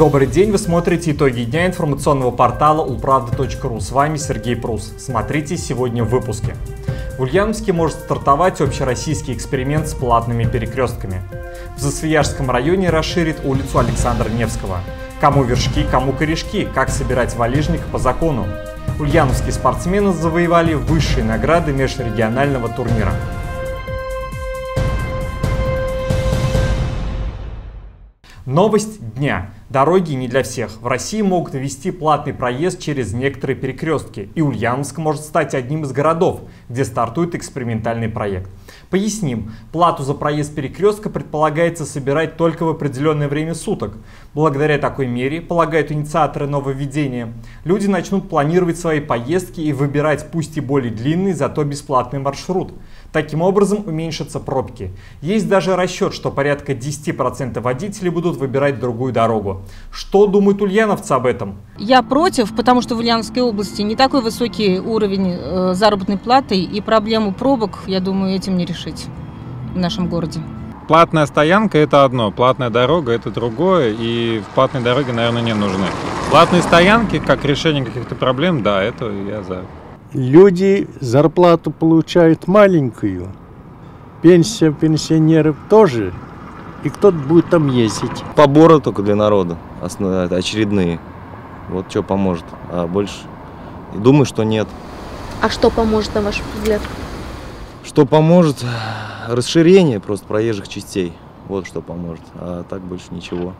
Добрый день, вы смотрите итоги дня информационного портала ulpravda.ru. С вами Сергей Прус. Смотрите сегодня в выпуске. В Ульяновске может стартовать общероссийский эксперимент с платными перекрестками. В Засвияжском районе расширит улицу Александра Невского. Кому вершки, кому корешки, как собирать валежник по закону. Ульяновские спортсмены завоевали высшие награды межрегионального турнира. Новость дня. Дороги не для всех. В России могут ввести платный проезд через некоторые перекрестки, и Ульяновск может стать одним из городов, где стартует экспериментальный проект. Поясним, плату за проезд перекрестка предполагается собирать только в определенное время суток. Благодаря такой мере, полагают инициаторы нововведения, люди начнут планировать свои поездки и выбирать пусть и более длинный, зато бесплатный маршрут. Таким образом уменьшатся пробки. Есть даже расчет, что порядка 10% водителей будут выбирать другую дорогу. Что думают ульяновцы об этом? Я против, потому что в Ульяновской области не такой высокий уровень э, заработной платы и проблему пробок, я думаю, этим не решить в нашем городе. Платная стоянка – это одно, платная дорога – это другое, и в платной дороге, наверное, не нужны. Платные стоянки, как решение каких-то проблем, да, это я за люди зарплату получают маленькую, пенсия пенсионеров тоже, и кто-то будет там ездить. Поборы только для народа, основные, очередные. Вот что поможет, а больше думаю, что нет. А что поможет, на ваш взгляд? Что поможет? Расширение просто проезжих частей. Вот что поможет, а так больше ничего.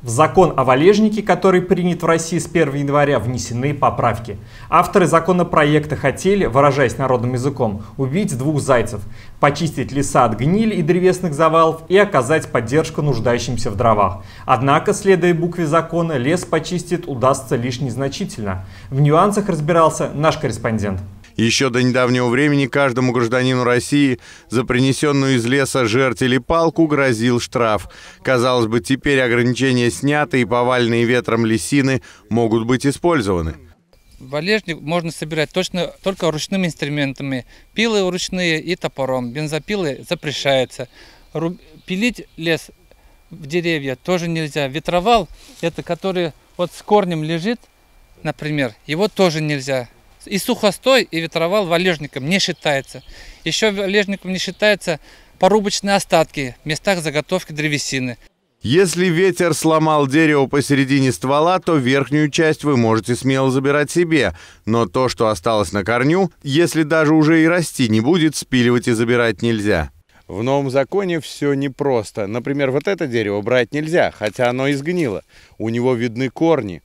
В закон о валежнике, который принят в России с 1 января, внесены поправки. Авторы законопроекта хотели, выражаясь народным языком, убить двух зайцев, почистить леса от гнили и древесных завалов и оказать поддержку нуждающимся в дровах. Однако, следуя букве закона, лес почистить удастся лишь незначительно. В нюансах разбирался наш корреспондент. Еще до недавнего времени каждому гражданину России за принесенную из леса жерть или палку грозил штраф. Казалось бы, теперь ограничения сняты и поваленные ветром лисины могут быть использованы. Валежник можно собирать точно только ручными инструментами. Пилы ручные и топором. Бензопилы запрещается. Пилить лес в деревья тоже нельзя. Ветровал, это который вот с корнем лежит, например, его тоже нельзя и сухостой, и ветровал валежником не считается. Еще валежником не считается порубочные остатки в местах заготовки древесины. Если ветер сломал дерево посередине ствола, то верхнюю часть вы можете смело забирать себе, но то, что осталось на корню, если даже уже и расти не будет, спиливать и забирать нельзя. В новом законе все непросто. Например, вот это дерево брать нельзя, хотя оно изгнило. У него видны корни.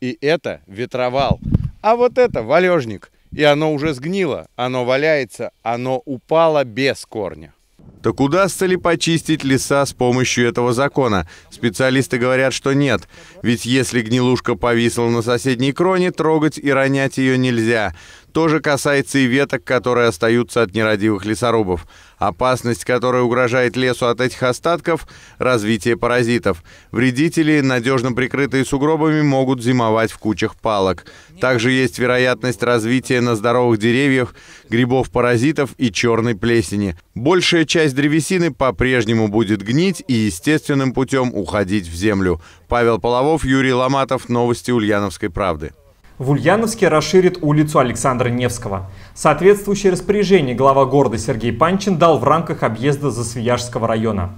И это ветровал. А вот это валежник. И оно уже сгнило, оно валяется, оно упало без корня. Так удастся ли почистить леса с помощью этого закона? Специалисты говорят, что нет. Ведь если гнилушка повисла на соседней кроне, трогать и ронять ее нельзя. То же касается и веток, которые остаются от нерадивых лесорубов. Опасность, которая угрожает лесу от этих остатков – развитие паразитов. Вредители, надежно прикрытые сугробами, могут зимовать в кучах палок. Также есть вероятность развития на здоровых деревьях грибов-паразитов и черной плесени. Большая часть древесины по-прежнему будет гнить и естественным путем уходить в землю. Павел Половов, Юрий Ломатов. Новости Ульяновской правды. В Ульяновске расширит улицу Александра Невского. Соответствующее распоряжение глава города Сергей Панчин дал в рамках объезда Засвияжского района.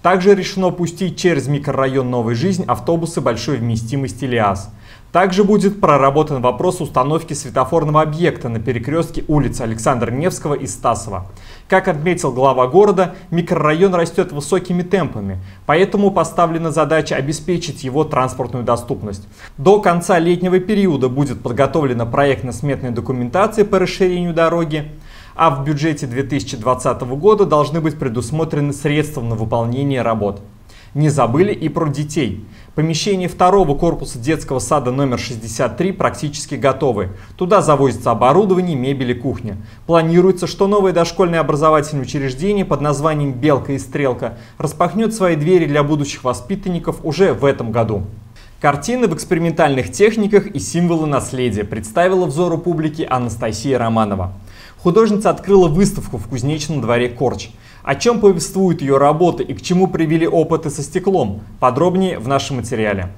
Также решено пустить через микрорайон «Новая жизнь» автобусы большой вместимости «Лиаз». Также будет проработан вопрос установки светофорного объекта на перекрестке улиц Александра Невского и Стасова. Как отметил глава города, микрорайон растет высокими темпами, поэтому поставлена задача обеспечить его транспортную доступность. До конца летнего периода будет подготовлена проектно-сметная документация по расширению дороги, а в бюджете 2020 года должны быть предусмотрены средства на выполнение работ. Не забыли и про детей. Помещение второго корпуса детского сада номер 63 практически готовы. Туда завозится оборудование, мебель и кухня. Планируется, что новое дошкольное образовательное учреждение под названием «Белка и Стрелка» распахнет свои двери для будущих воспитанников уже в этом году. Картины в экспериментальных техниках и символы наследия представила взору публики Анастасия Романова. Художница открыла выставку в кузнечном дворе Корч – о чем повествуют ее работы и к чему привели опыты со стеклом? Подробнее в нашем материале.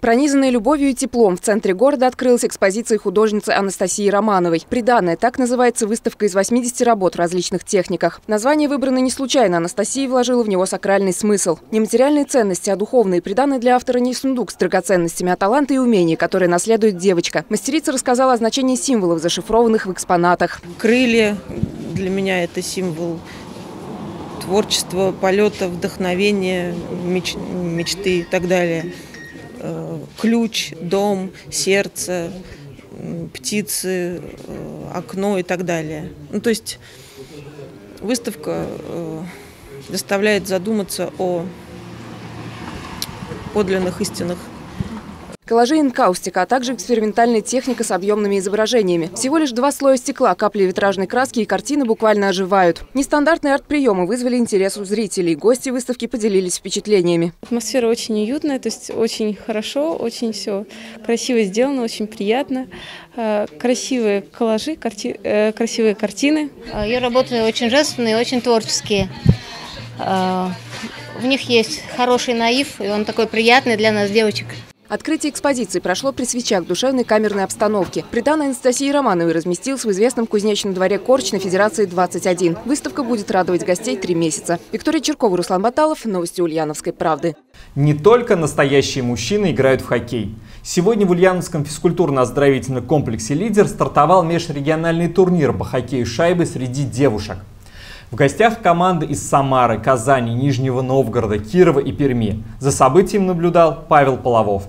Пронизанная любовью и теплом в центре города открылась экспозиция художницы Анастасии Романовой. «Приданная» – так называется выставка из 80 работ в различных техниках. Название выбрано не случайно. Анастасия вложила в него сакральный смысл. Не материальные ценности, а духовные. Приданные для автора не сундук с драгоценностями, а таланты и умения, которые наследует девочка. Мастерица рассказала о значении символов, зашифрованных в экспонатах. Крылья для меня это символ творчества, полета, вдохновения, меч, мечты и так далее. Э, ключ, дом, сердце, птицы, э, окно и так далее. Ну, то есть выставка э, заставляет задуматься о подлинных истинных Коллажи инкаустика, а также экспериментальная техника с объемными изображениями. Всего лишь два слоя стекла, капли витражной краски и картины буквально оживают. Нестандартные арт-приемы вызвали интерес у зрителей. Гости выставки поделились впечатлениями. Атмосфера очень уютная, то есть очень хорошо, очень все красиво сделано, очень приятно. Э, красивые коллажи, карти... Э, красивые картины. Ее работы очень женственные, очень творческие. Э, в них есть хороший наив, и он такой приятный для нас, девочек. Открытие экспозиции прошло при свечах душевной камерной обстановки. Придан Анастасии Романовой разместился в известном кузнечном дворе Корч на Федерации 21. Выставка будет радовать гостей три месяца. Виктория Черкова, Руслан Баталов. Новости Ульяновской правды. Не только настоящие мужчины играют в хоккей. Сегодня в Ульяновском физкультурно-оздоровительном комплексе «Лидер» стартовал межрегиональный турнир по хоккею шайбы среди девушек. В гостях команды из Самары, Казани, Нижнего Новгорода, Кирова и Перми. За событием наблюдал Павел Половов.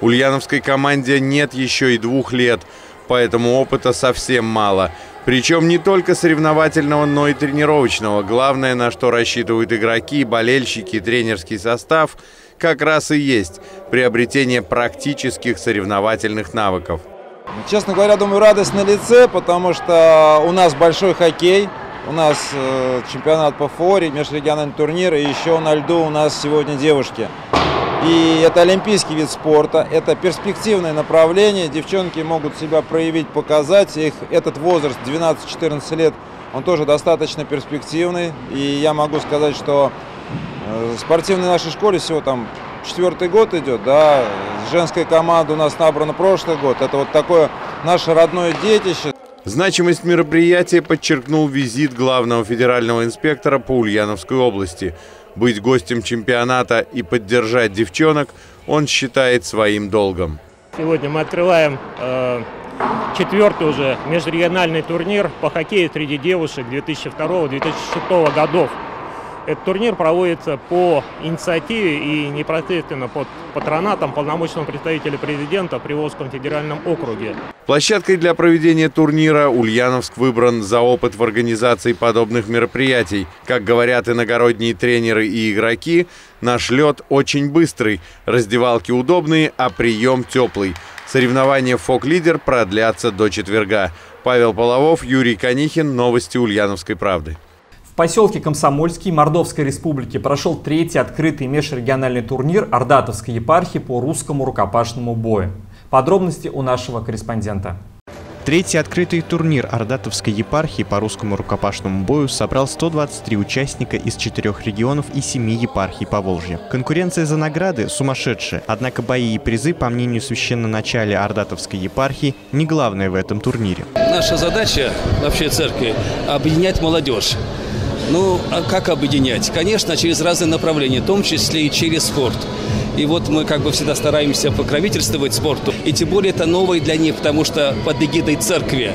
Ульяновской команде нет еще и двух лет, поэтому опыта совсем мало. Причем не только соревновательного, но и тренировочного. Главное, на что рассчитывают игроки, болельщики, тренерский состав, как раз и есть приобретение практических соревновательных навыков. Честно говоря, думаю, радость на лице, потому что у нас большой хоккей, у нас э, чемпионат по форе, межрегиональный турнир, и еще на льду у нас сегодня девушки. И это олимпийский вид спорта, это перспективное направление. Девчонки могут себя проявить, показать. Их этот возраст 12-14 лет, он тоже достаточно перспективный. И я могу сказать, что э, спортивной нашей школе всего там четвертый год идет, да, женская команда у нас набрана прошлый год. Это вот такое наше родное детище. Значимость мероприятия подчеркнул визит главного федерального инспектора по Ульяновской области – быть гостем чемпионата и поддержать девчонок он считает своим долгом. Сегодня мы открываем э, четвертый уже межрегиональный турнир по хоккею среди девушек 2002-2006 годов. Этот турнир проводится по инициативе и непосредственно под патронатом полномочного представителя президента в Приволжском федеральном округе. Площадкой для проведения турнира Ульяновск выбран за опыт в организации подобных мероприятий. Как говорят иногородние тренеры и игроки, наш лед очень быстрый, раздевалки удобные, а прием теплый. Соревнования «Фок-лидер» продлятся до четверга. Павел Половов, Юрий Конихин. Новости Ульяновской правды. В поселке Комсомольский Мордовской республики прошел третий открытый межрегиональный турнир Ордатовской епархии по русскому рукопашному бою. Подробности у нашего корреспондента. Третий открытый турнир Ордатовской епархии по русскому рукопашному бою собрал 123 участника из четырех регионов и семи епархий по Волжье. Конкуренция за награды сумасшедшая, однако бои и призы, по мнению священноначалия Ордатовской епархии, не главное в этом турнире. Наша задача вообще церкви – объединять молодежь. Ну, а как объединять? Конечно, через разные направления, в том числе и через спорт. И вот мы как бы всегда стараемся покровительствовать спорту. И тем более это новое для них, потому что под эгидой церкви.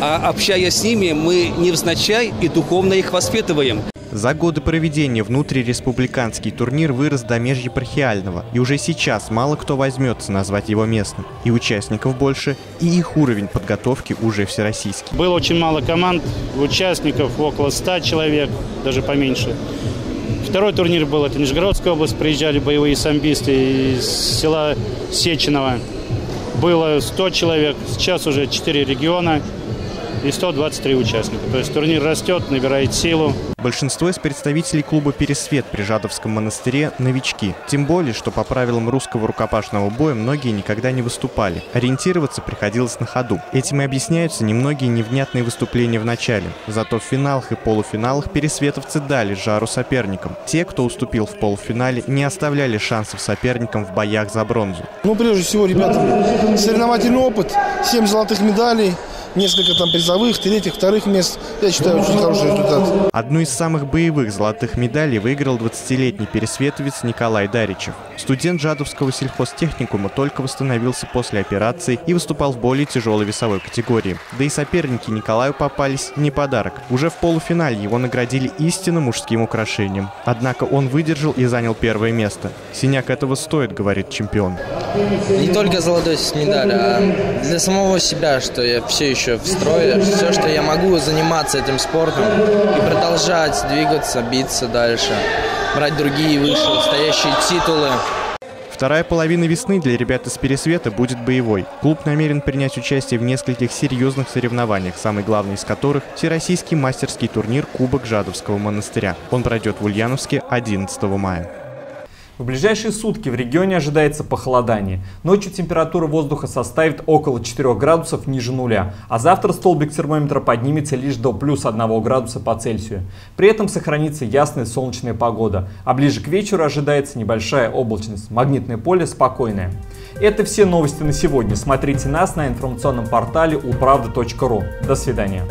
А общаясь с ними, мы невзначай и духовно их воспитываем. За годы проведения внутриреспубликанский турнир вырос до межепархиального, и уже сейчас мало кто возьмется назвать его местным. И участников больше, и их уровень подготовки уже всероссийский. Было очень мало команд, участников около 100 человек, даже поменьше. Второй турнир был, это Нижегородская область, приезжали боевые самбисты из села Сеченова. Было 100 человек, сейчас уже 4 региона. И 123 участника. То есть турнир растет, набирает силу. Большинство из представителей клуба «Пересвет» при Жадовском монастыре – новички. Тем более, что по правилам русского рукопашного боя многие никогда не выступали. Ориентироваться приходилось на ходу. Этим и объясняются немногие невнятные выступления в начале. Зато в финалах и полуфиналах пересветовцы дали жару соперникам. Те, кто уступил в полуфинале, не оставляли шансов соперникам в боях за бронзу. Ну, прежде всего, ребята, соревновательный опыт, 7 золотых медалей, несколько там призовых, третьих, вторых мест. Я считаю, очень хороший результат. Одну из самых боевых золотых медалей выиграл 20-летний пересветовец Николай Даричев. Студент Жадовского сельхозтехникума только восстановился после операции и выступал в более тяжелой весовой категории. Да и соперники Николаю попались не подарок. Уже в полуфинале его наградили истинно мужским украшением. Однако он выдержал и занял первое место. Синяк этого стоит, говорит чемпион. Не только золотой медаль, а для самого себя, что я все еще в строе, все, что я могу заниматься этим спортом и продолжать двигаться, биться дальше, брать другие выше стоящие титулы. Вторая половина весны для ребят из Пересвета будет боевой. Клуб намерен принять участие в нескольких серьезных соревнованиях, самый главный из которых – Всероссийский мастерский турнир Кубок Жадовского монастыря. Он пройдет в Ульяновске 11 мая. В ближайшие сутки в регионе ожидается похолодание. Ночью температура воздуха составит около 4 градусов ниже нуля, а завтра столбик термометра поднимется лишь до плюс 1 градуса по Цельсию. При этом сохранится ясная солнечная погода, а ближе к вечеру ожидается небольшая облачность, магнитное поле спокойное. Это все новости на сегодня. Смотрите нас на информационном портале upravda.ru. До свидания.